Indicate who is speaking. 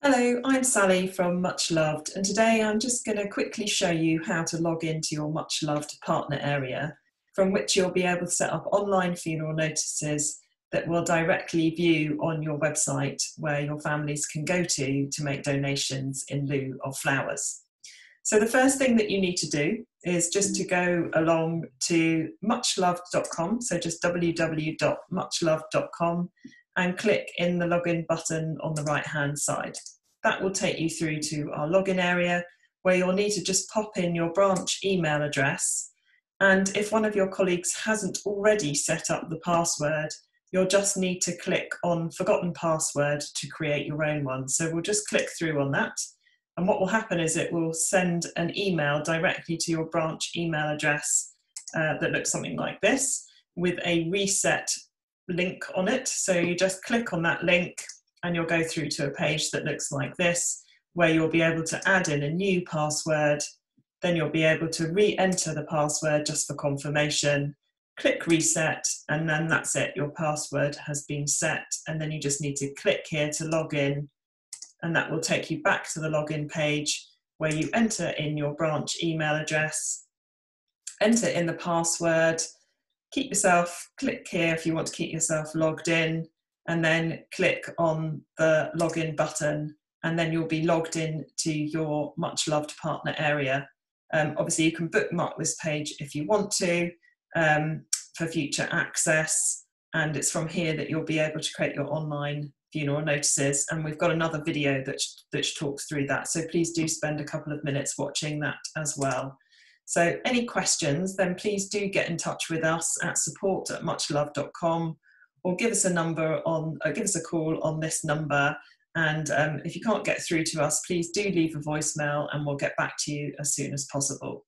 Speaker 1: Hello, I'm Sally from MuchLoved, and today I'm just going to quickly show you how to log into your MuchLoved partner area, from which you'll be able to set up online funeral notices that will directly view on your website where your families can go to to make donations in lieu of flowers. So the first thing that you need to do is just to go along to muchloved.com, so just www.muchloved.com and click in the login button on the right hand side. That will take you through to our login area where you'll need to just pop in your branch email address. And if one of your colleagues hasn't already set up the password, you'll just need to click on forgotten password to create your own one. So we'll just click through on that. And what will happen is it will send an email directly to your branch email address uh, that looks something like this with a reset link on it. So you just click on that link and you'll go through to a page that looks like this, where you'll be able to add in a new password. Then you'll be able to re enter the password just for confirmation. Click reset, and then that's it. Your password has been set. And then you just need to click here to log in, and that will take you back to the login page where you enter in your branch email address, enter in the password, keep yourself, click here if you want to keep yourself logged in, and then click on the login button, and then you'll be logged in to your MuchLoved partner area. Um, obviously, you can bookmark this page if you want to um, for future access, and it's from here that you'll be able to create your online funeral notices. And we've got another video that, that talks through that, so please do spend a couple of minutes watching that as well. So any questions, then please do get in touch with us at support at muchloved.com or give us a number on, uh, give us a call on this number. And um, if you can't get through to us, please do leave a voicemail and we'll get back to you as soon as possible.